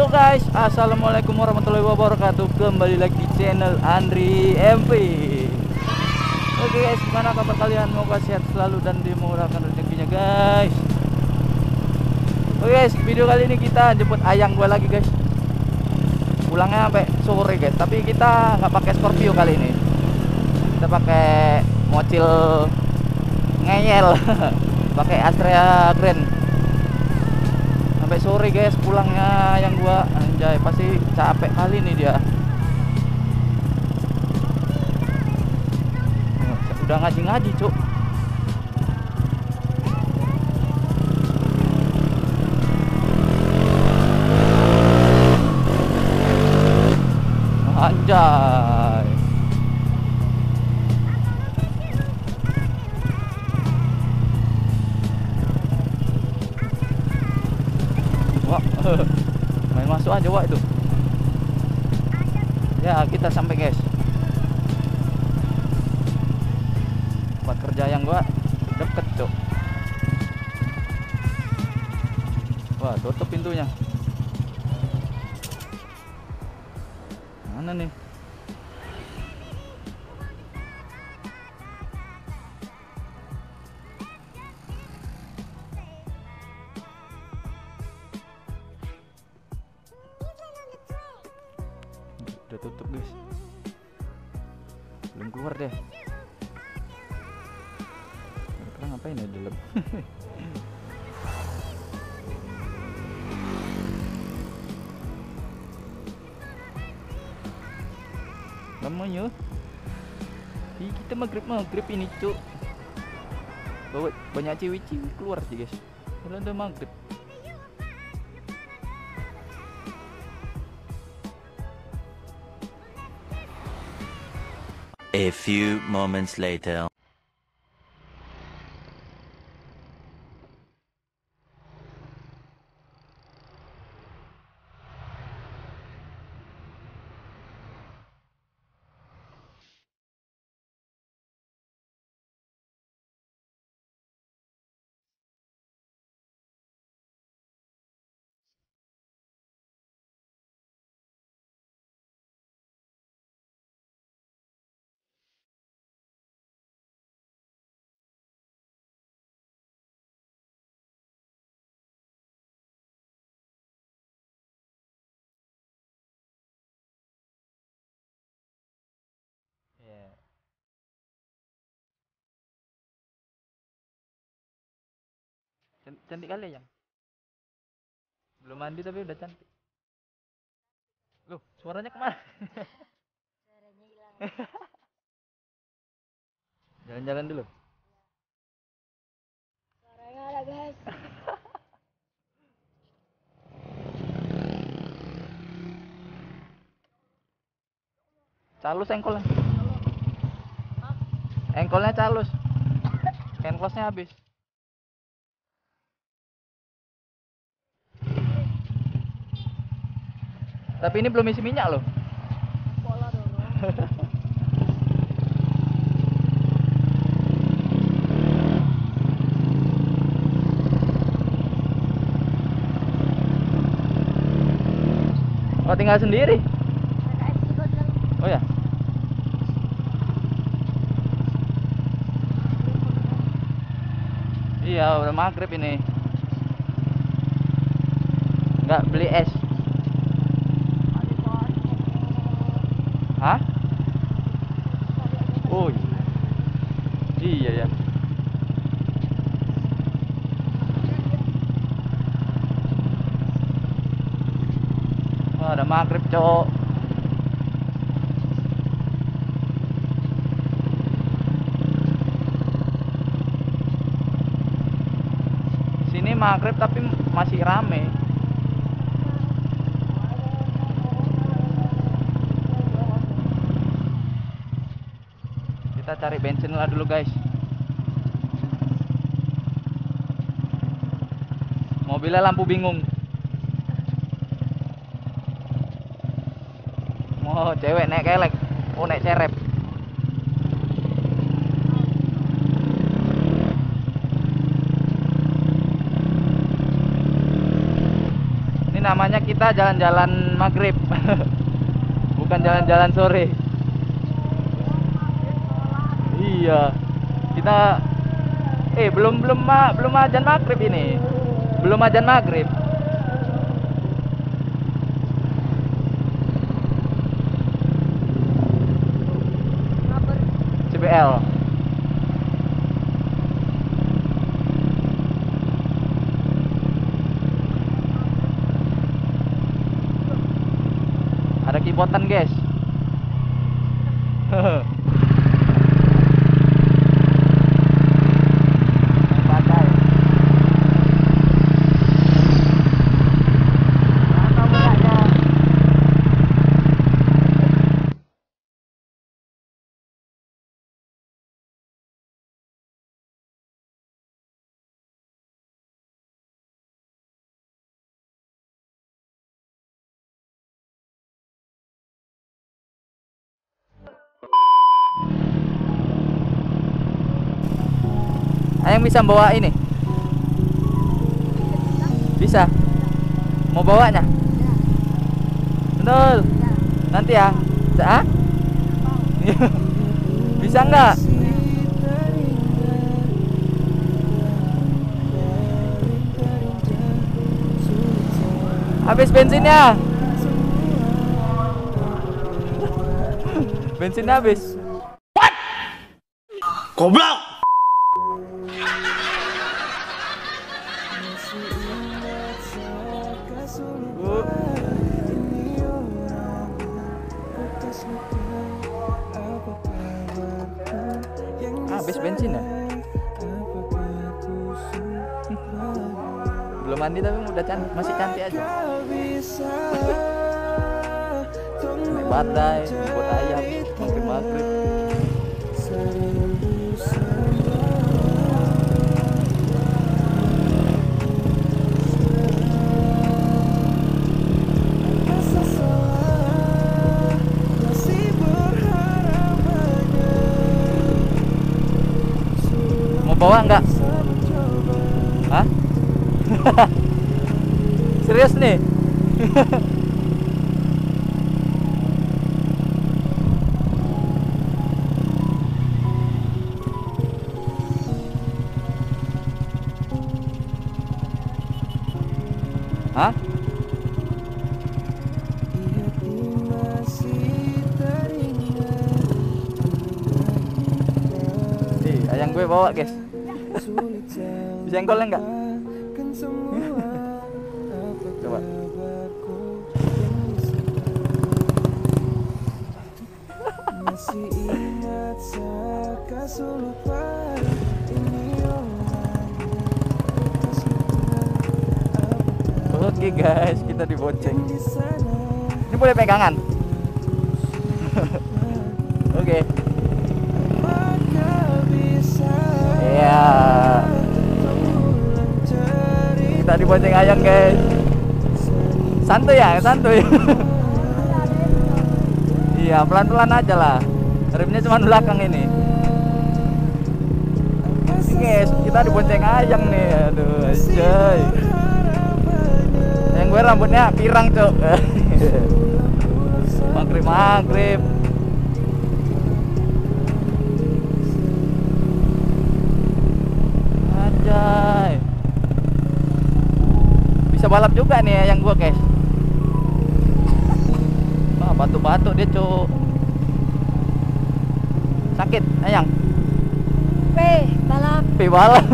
Yo guys, assalamualaikum warahmatullahi wabarakatuh. Kembali lagi di channel Andri MP. Oke guys, gimana kabar kalian? Semoga sehat selalu dan dimurahkan rezekinya guys. Oke guys, video kali ini kita jemput ayang gue lagi guys. Pulangnya sampai sore guys, tapi kita nggak pakai Scorpio kali ini. Kita pakai mobil ngeyel, pakai Astrea Grand sampai sore guys pulangnya yang gua anjay pasti capek kali nih dia. Udah ngaji-ngaji cuk. Anjay main masuk aja wak itu. Ya kita sampai guys. Tempat kerja yang gua deket tuh. Wah tutup pintunya. Mana nih? Udah tutup guys. Belum keluar deh. Kira ngapain ya dalam? Namanya Ih, kita maghrib maghrib ini cuk. Bawa banyak cewek-cewek keluar sih guys. Kalau ada maghrib A few moments later. Cantik kali ya. Belum mandi tapi udah cantik. Loh, suaranya ke mana? Suaranya hilang. Jalan-jalan dulu. Suaranya ada guys. Calus engkolnya. Engkolnya calus. Enklosnya habis. Tapi ini belum isi minyak loh. Pola. Oh tinggal sendiri. Oh ya. Iya udah maghrib ini. Nggak beli es. Hah? Oh iya ya. Wah, ada maghrib cowok. Sini maghrib tapi masih rame. Cari bensin lah dulu guys. Mobilnya lampu bingung. Oh, cewek naik kelek. Oh, naik cerep. namanya kita jalan-jalan maghrib bukan jalan-jalan sore iya. Kita eh belum belum ma- belum ajan maghrib ini. Belum ajan maghrib. CBL ada kipotan guys Badai. Mana mudahnya? Ayang bisa bawa ini? Bisa. Mau bawanya? Betul. Nanti ya. Ah? bisa nggak? Habis bensinnya. Bensinnya habis. Goblok! Bu. Habis bensin ya? Belum mandi tapi udah can- masih cantik aja. Naik badai, buat ayam, maghrib maghrib. Mau bawa nggak? Hah? Serius nih? Hah? Ayang gue bawa, guys. Jengkolnya enggak? Coba. Masih ingat saat lupa ini Oke guys, kita dibonceng. di sana Ini boleh pegangan? Oke. maka dibonceng ayang guys. Santuy ya, santuy. iya, pelan-pelan aja lah. Remnya cuma belakang ini. Guys, kita dibonceng ayang nih. Aduh, anjay. Yang gue rambutnya pirang, Cok. maghrib maghrib. Anjay. Bisa balap juga nih yang gua, guys. Wah, batu-batu dia, Cuk. Sakit, ayang. P balap. Pi balap.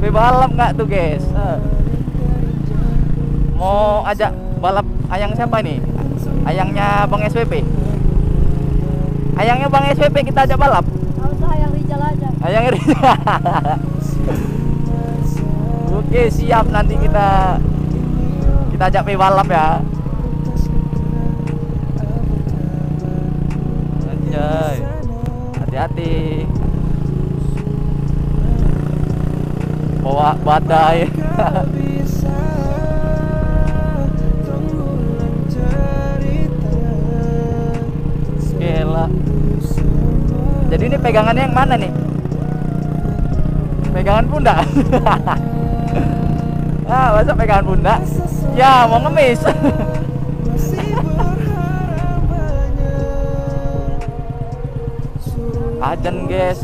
Pi balap nggak tuh, guys? Eh. Mau ajak balap ayang siapa nih? Ayangnya Bang SWP. Ayangnya Bang SWP kita ajak balap. Nggak usah yang Rijal aja. Ayang iri. Oke, siap nanti kita kita ajak pi balap ya. Anjay. Hati-hati. Bawa badai. Jadi ini pegangannya yang mana nih? Pegangan pundak. Ah masa pegangan pundak? Ya mau ngemis. Ajan guys.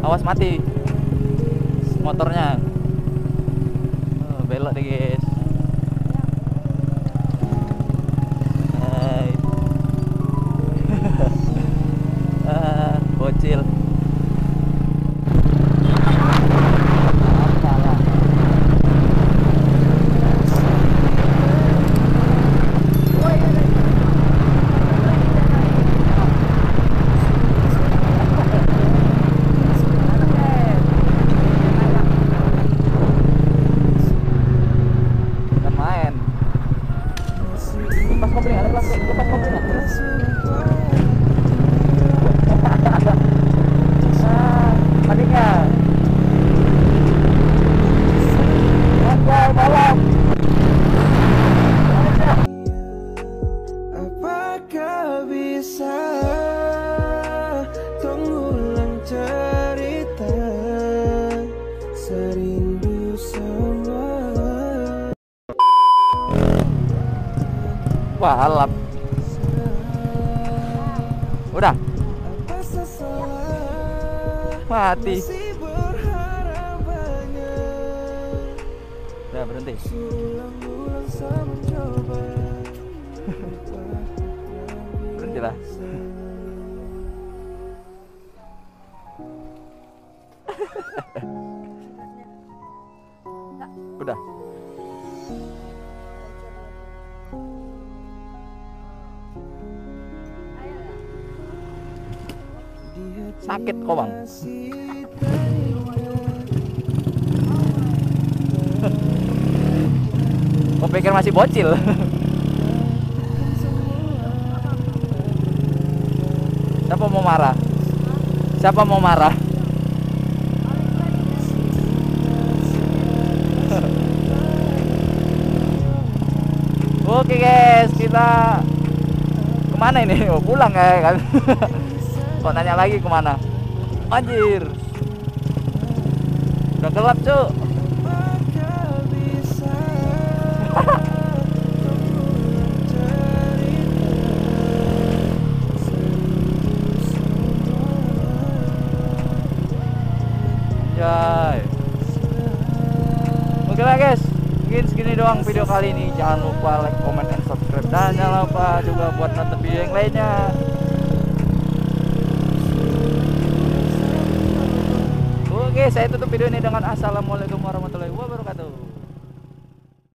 Awas mati. Motornya. Oh, belok deh guys wah alap udah. Mati. Udah berhenti. Berhenti lah udah sakit kok bang Kau pikir masih bocil Siapa mau marah? Siapa mau marah? Oke guys, kita ke mana ini? Oh, pulang ya kan? Kok nanya lagi ke mana? Anjir, udah gelap cuk. Oke lah guys, segini doang video kali ini. Jangan lupa like, comment, dan subscribe. Dan jangan lupa juga buat nonton video yang lainnya. Oke, saya tutup video ini dengan Assalamualaikum warahmatullahi wabarakatuh.